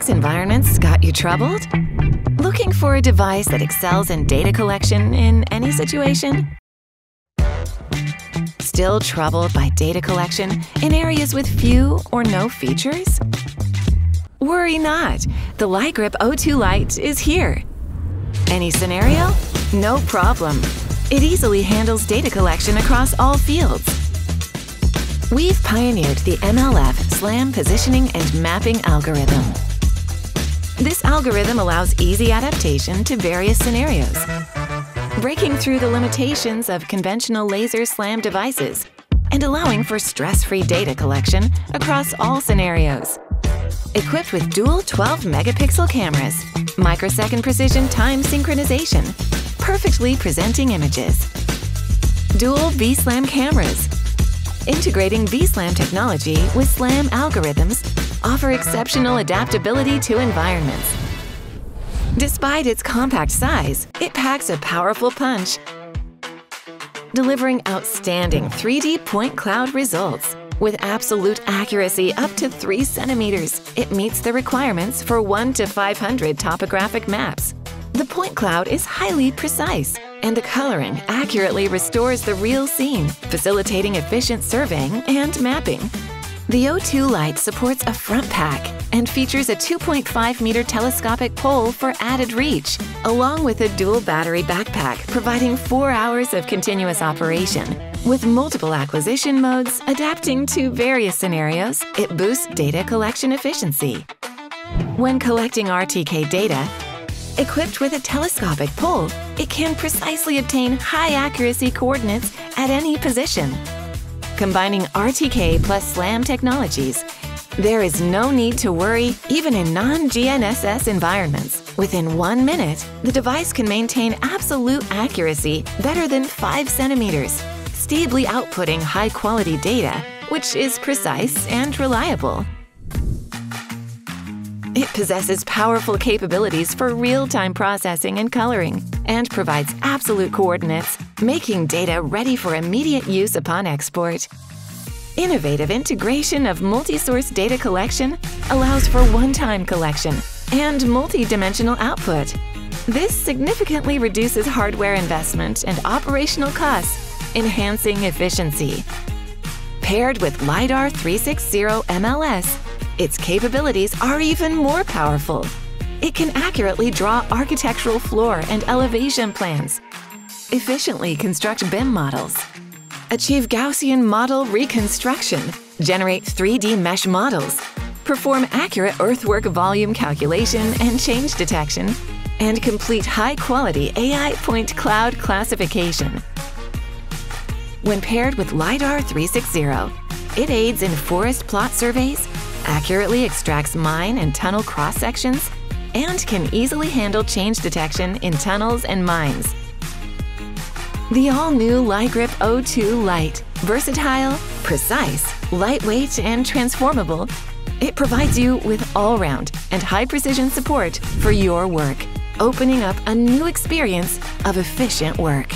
complex environments got you troubled? Looking for a device that excels in data collection in any situation? Still troubled by data collection in areas with few or no features? Worry not, the LiGrip O2 Lite is here. Any scenario? No problem. It easily handles data collection across all fields. We've pioneered the MLF SLAM positioning and mapping algorithm. This algorithm allows easy adaptation to various scenarios, breaking through the limitations of conventional laser SLAM devices and allowing for stress-free data collection across all scenarios. Equipped with dual 12 megapixel cameras, microsecond precision time synchronization, perfectly presenting images. Dual V-SLAM cameras, integrating V-SLAM technology with SLAM algorithms, offer exceptional adaptability to environments. Despite its compact size, it packs a powerful punch, delivering outstanding 3D point cloud results. With absolute accuracy up to 3 centimeters, it meets the requirements for 1 to 500 topographic maps. The point cloud is highly precise, and the coloring accurately restores the real scene, facilitating efficient surveying and mapping. The O2 Lite supports a front pack and features a 2.5 meter telescopic pole for added reach, along with a dual battery backpack providing 4 hours of continuous operation. With multiple acquisition modes adapting to various scenarios, it boosts data collection efficiency. When collecting RTK data, equipped with a telescopic pole, it can precisely obtain high accuracy coordinates at any position. Combining RTK plus SLAM technologies, there is no need to worry even in non-GNSS environments. Within one minute, the device can maintain absolute accuracy better than 5 centimeters, stably outputting high-quality data, which is precise and reliable. It possesses powerful capabilities for real-time processing and coloring, and provides absolute coordinates, making data ready for immediate use upon export. Innovative integration of multi-source data collection allows for one-time collection and multi-dimensional output. This significantly reduces hardware investment and operational costs, enhancing efficiency. Paired with LiDAR 360 MLS, its capabilities are even more powerful. It can accurately draw architectural floor and elevation plans, efficiently construct BIM models, achieve Gaussian model reconstruction, generate 3D mesh models, perform accurate earthwork volume calculation and change detection, and complete high-quality AI point cloud classification. When paired with LiDAR 360, it aids in forest plot surveys, accurately extracts mine and tunnel cross-sections, and can easily handle change detection in tunnels and mines. The all-new LiGrip O2 Lite, versatile, precise, lightweight, and transformable, it provides you with all-round and high-precision support for your work, opening up a new experience of efficient work.